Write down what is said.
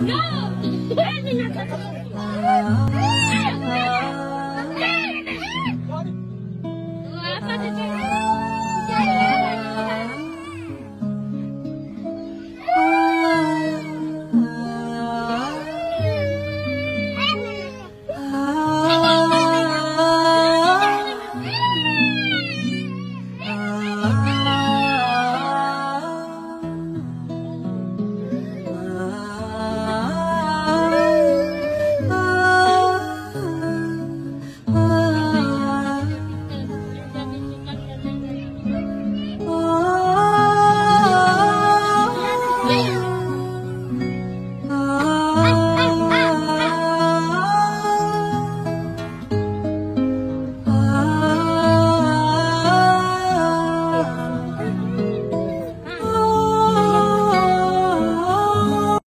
No!